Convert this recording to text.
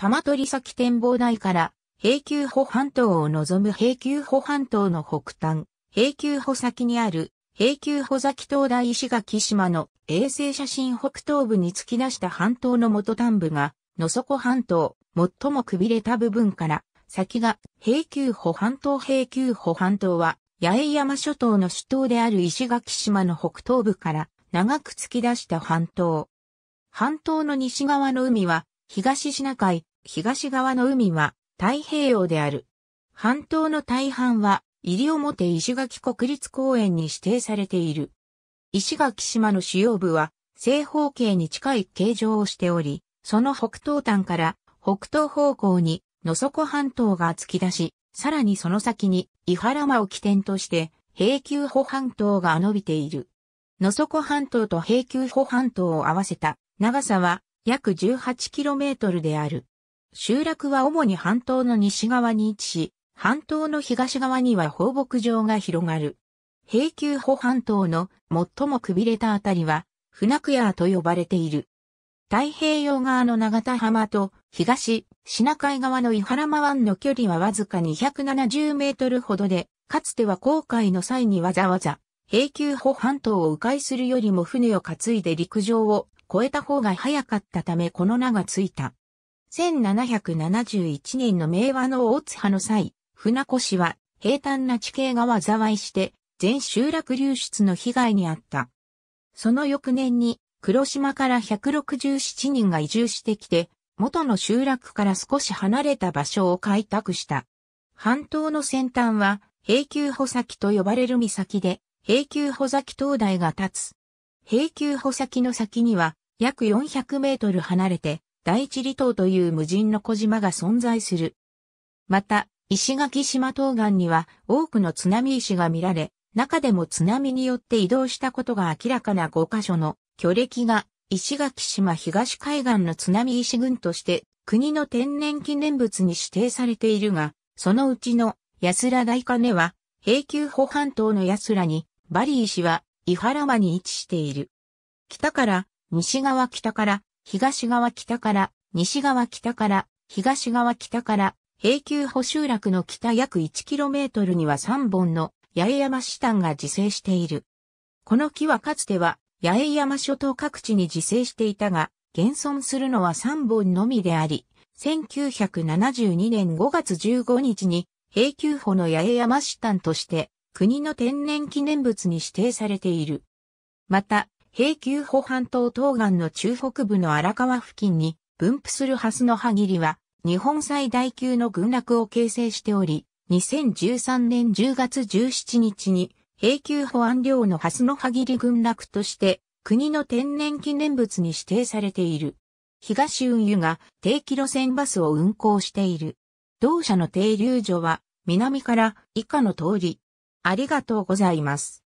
玉取崎展望台から平丘保半島を望む平丘保半島の北端、平丘保先にある平丘保崎灯台石垣島の衛星写真北東部に突き出した半島の元端部が、野底半島、最もくびれた部分から、先が平丘保半島平丘保半島は、八重山諸島の首都である石垣島の北東部から長く突き出した半島。半島の西側の海は東シナ海、東側の海は太平洋である。半島の大半は西表石垣国立公園に指定されている。石垣島の主要部は正方形に近い形状をしており、その北東端から北東方向に野底半島が突き出し、さらにその先に伊原間を起点として平丘保半島が伸びている。野底半島と平丘保半島を合わせた長さは約 18km である。集落は主に半島の西側に位置し、半島の東側には放牧場が広がる。平丘保半島の最もくびれたあたりは、船クヤーと呼ばれている。太平洋側の長田浜と東、シナ海側の伊原間湾の距離はわずか270メートルほどで、かつては航海の際にわざわざ、平丘保半島を迂回するよりも船を担いで陸上を越えた方が早かったためこの名がついた。1771年の明和の大津派の際、船越は平坦な地形が災いして、全集落流出の被害にあった。その翌年に黒島から167人が移住してきて、元の集落から少し離れた場所を開拓した。半島の先端は平丘穂先と呼ばれる岬で、平丘穂崎灯台が立つ。平丘穂先の先には約400メートル離れて第一離島という無人の小島が存在する。また、石垣島東岸には多くの津波石が見られ、中でも津波によって移動したことが明らかな5カ所の巨歴が石垣島東海岸の津波石群として国の天然記念物に指定されているが、そのうちの安良大金は平丘保半島の安良に、バリ石は伊原間に位置している。北から、西側北から東側北から、西側北から、東側北から、平丘補集落の北約 1km には3本の八重山シタンが自生している。この木はかつては八重山諸島各地に自生していたが、現存するのは3本のみであり、1972年5月15日に平丘補の八重山シタンとして国の天然記念物に指定されている。また、平丘保半島東岸の中北部の荒川付近に分布するハスの葉切りは日本最大級の群落を形成しており、2013年10月17日に平丘保安領のハスの葉切り群落として国の天然記念物に指定されている。東運輸が定期路線バスを運行している。同社の停留所は南から以下の通り。ありがとうございます。